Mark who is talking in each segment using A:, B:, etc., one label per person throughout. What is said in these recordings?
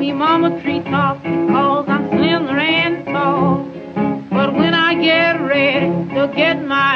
A: me mama treetop because I'm slender and tall. But when I get ready to get my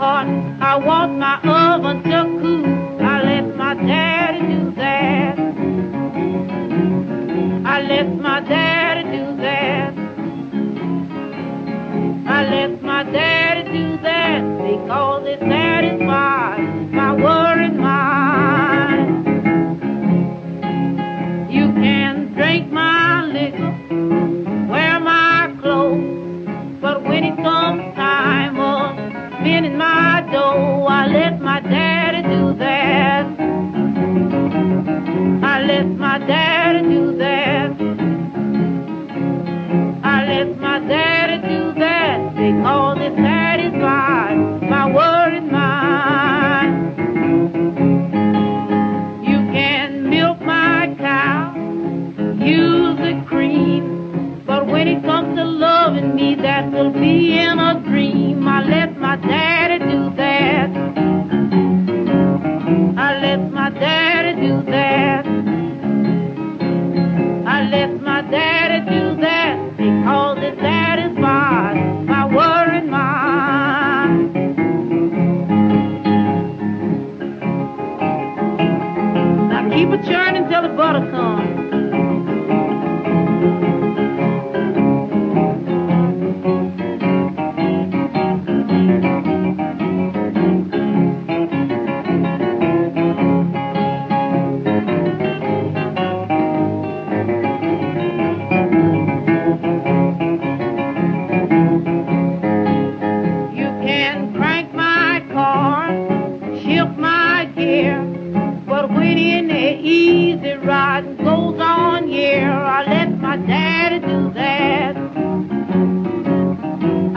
A: I want my oven to cool. I let my daddy do that. I let my daddy do that. I let my daddy do that because it satisfies my worried mind. You can drink my liquor, wear my clothes, but when it comes time of spending my dough. I let my daddy do that. I let my daddy do that. I let my daddy do that because it satisfies my worried mind. You can milk my cow, use the cream, but when it comes to loving me, that will be in a dream. I let my daddy all is satisfied by worrying mine. Now keep a churning till the butter comes. right goes on, yeah. I let my daddy do that.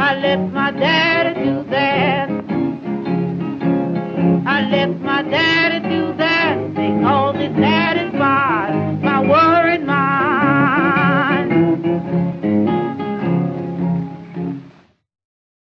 A: I let my daddy do that. I let my daddy.